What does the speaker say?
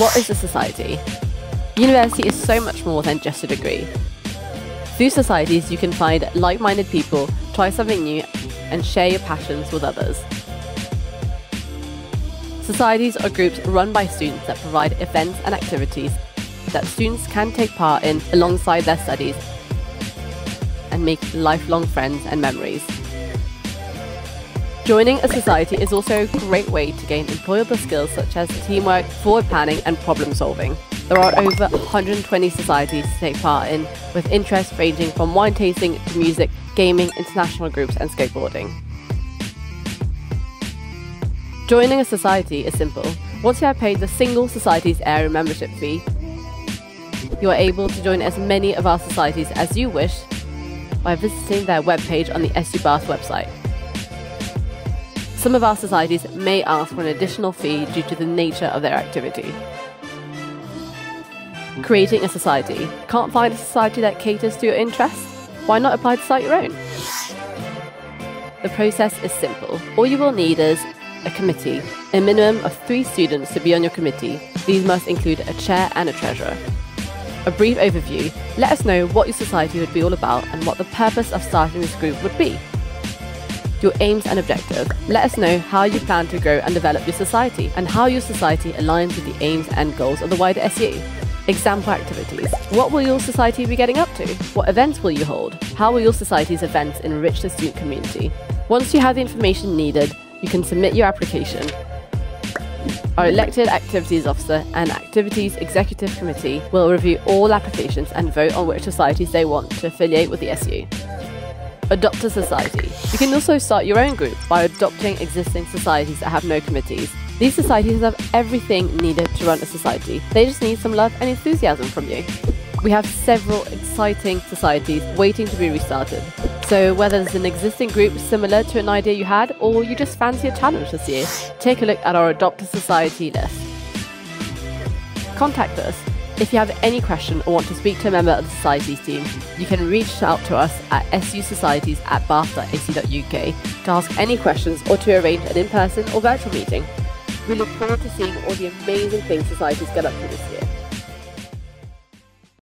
what is a society? University is so much more than just a degree. Through societies, you can find like minded people, try something new, and share your passions with others. Societies are groups run by students that provide events and activities that students can take part in alongside their studies and make lifelong friends and memories. Joining a society is also a great way to gain employable skills such as teamwork, forward planning, and problem solving. There are over 120 societies to take part in, with interests ranging from wine tasting to music, gaming, international groups, and skateboarding. Joining a society is simple. Once you have paid the single society's area membership fee, you are able to join as many of our societies as you wish by visiting their webpage on the SU Bath website. Some of our societies may ask for an additional fee due to the nature of their activity. Creating a society. Can't find a society that caters to your interests? Why not apply to start your own? The process is simple. All you will need is a committee, a minimum of three students to be on your committee. These must include a chair and a treasurer. A brief overview, let us know what your society would be all about and what the purpose of starting this group would be. Your aims and objectives. Let us know how you plan to grow and develop your society and how your society aligns with the aims and goals of the wider SU. Example activities. What will your society be getting up to? What events will you hold? How will your society's events enrich the student community? Once you have the information needed, you can submit your application. Our elected activities officer and activities executive committee will review all applications and vote on which societies they want to affiliate with the SU. Adopt a society. You can also start your own group by adopting existing societies that have no committees. These societies have everything needed to run a society. They just need some love and enthusiasm from you. We have several exciting societies waiting to be restarted. So, whether there's an existing group similar to an idea you had, or you just fancy a challenge this year, take a look at our Adopt a Society list. Contact us. If you have any question or want to speak to a member of the Societies team, you can reach out to us at susocieties at bath.ac.uk to ask any questions or to arrange an in person or virtual meeting. We look forward to seeing all the amazing things societies get up to this year.